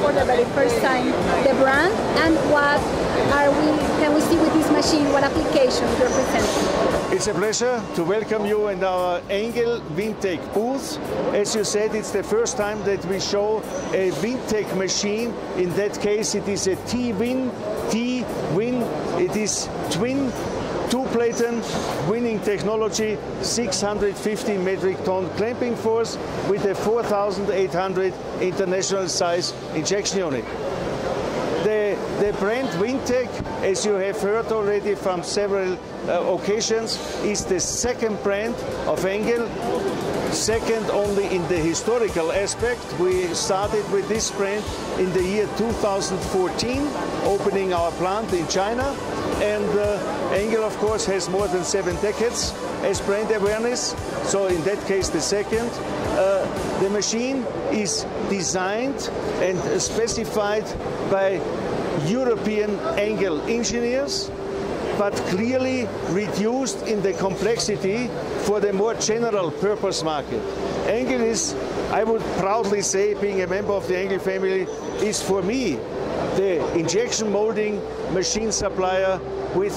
for the very first time the brand and what are we can we see with this machine? What applications you're presenting? It's a pleasure to welcome you in our Engel Wintec booth. As you said, it's the first time that we show a Wintec machine. In that case, it is a T-Win, T-Win. It is twin two-platen winning technology, 650 metric ton clamping force with a 4,800 international size injection unit. The, the brand Wintec, as you have heard already from several uh, occasions, is the second brand of Engel second only in the historical aspect. We started with this brand in the year 2014, opening our plant in China. And uh, Engel, of course, has more than seven decades as brand awareness. So in that case, the second. Uh, the machine is designed and specified by European Engel engineers but clearly reduced in the complexity for the more general purpose market. Engel is, I would proudly say, being a member of the Engel family, is for me the injection molding machine supplier with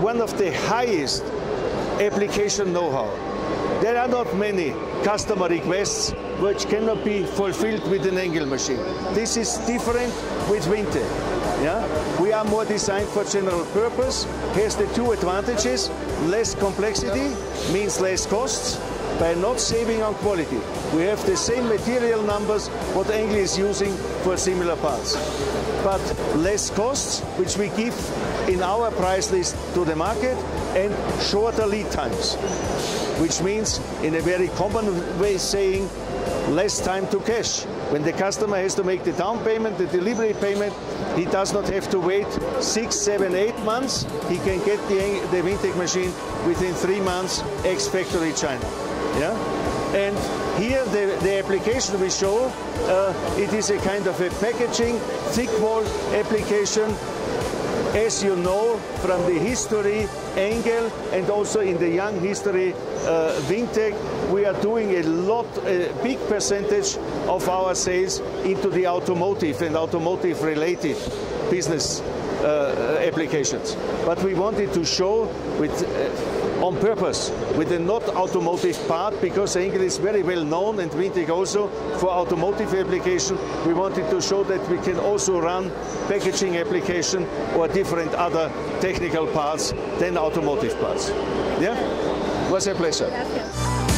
one of the highest application know-how. There are not many customer requests which cannot be fulfilled with an Engel machine. This is different with Wintec. Yeah? We are more designed for general purpose. Has the two advantages. Less complexity means less costs by not saving on quality. We have the same material numbers what Engel is using for similar parts. But less costs, which we give in our price list to the market, and shorter lead times, which means in a very common way saying less time to cash. When the customer has to make the down payment, the delivery payment, he does not have to wait six, seven, eight months. He can get the, the Wintec machine within three months, ex-factory China. Yeah? And here the, the application we show, uh, it is a kind of a packaging, thick wall application as you know from the history, Engel, and also in the young history, uh, Wintec, we are doing a lot, a big percentage of our sales into the automotive and automotive related business uh, applications. But we wanted to show with uh, on purpose with a not automotive part because Engel is very well known and Wintec also for automotive application. We wanted to show that we can also run packaging application or different other technical parts than automotive parts. Yeah? Was a pleasure.